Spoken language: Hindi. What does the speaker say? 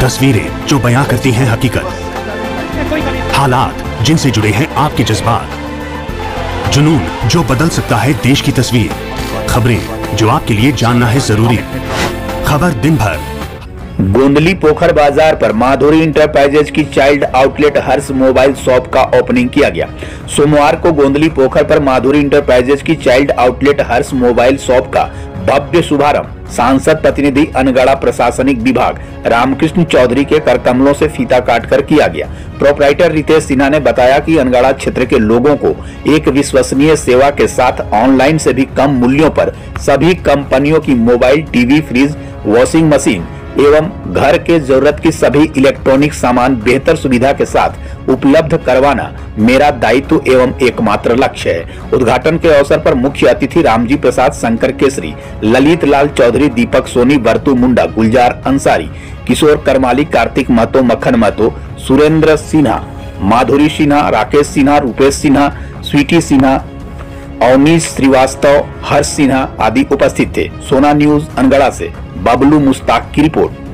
तस्वीरें जो बयां करती हैं हकीकत। हालात जिनसे जुड़े हैं आपके जज्बात। जुनून जो बदल सकता है देश की तस्वीर। खबरें जो आपके लिए जानना है ज़रूरी। खबर दिन भर। गोंदली पोखर बाज़ार पर माधुरी इंटरप्राइजेज की child outlet Harsh mobile shop का ओपनिंग किया गया। सोमवार को गोंदली पोखर पर माधुरी इंटरप्राइजेज की child outlet Harsh mobile shop का भव्य शुभारंभ सांसद प्रतिनिधि अनगढ़ा प्रशासनिक विभाग। रामकृष्ण चौधरी के कर कमलों से फीता काटकर किया गया। प्रोपराइटर रितेश सिन्हा ने बताया कि अनगढ़ा क्षेत्र के लोगों को एक विश्वसनीय सेवा के साथ ऑनलाइन से भी कम मूल्यों पर सभी कंपनियों की mobile, TV, fridge, washing machine एवं घर के ज़रूरत की सभी इलेक्ट्रॉनिक सामान बेहतर सुविधा के साथ उपलब्ध करवाना मेरा दायित्व एवं एकमात्र लक्ष्य है। उद्घाटन के अवसर पर मुख्य अतिथि रामजी प्रसाद, शंकर केसरी, ललित लाल चौधरी, दीपक सोनी बरतू मुंडा, गुलजार अंसारी, किशोर करमाली, कार्तिक महतो मक्खन महतो, सुरेंद्र सिन्हा, माधुरी सिन्हा, राकेश सिन्हा, रूपेश सिन्हा, स्वीटी सिन्हा अवनीश श्रीवास्तव, हर्ष सिन्हा आदि उपस्थित थे। सोना न्यूज़ अनगढ़ा से। बबलू मुश्ताक की रिपोर्ट।